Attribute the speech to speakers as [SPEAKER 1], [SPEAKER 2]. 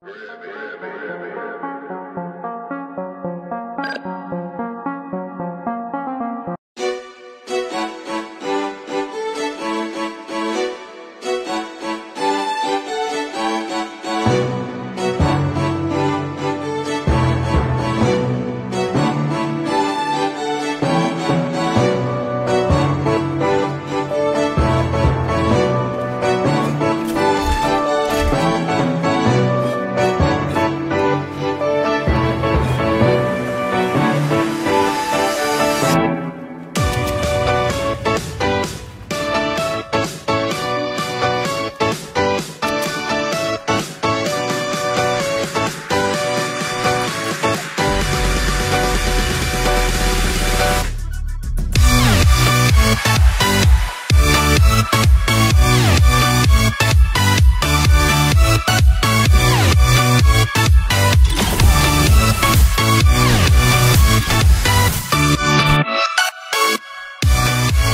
[SPEAKER 1] Baby, baby, baby.